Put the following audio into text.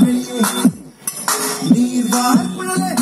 வெளியே நீர் வார்த்தை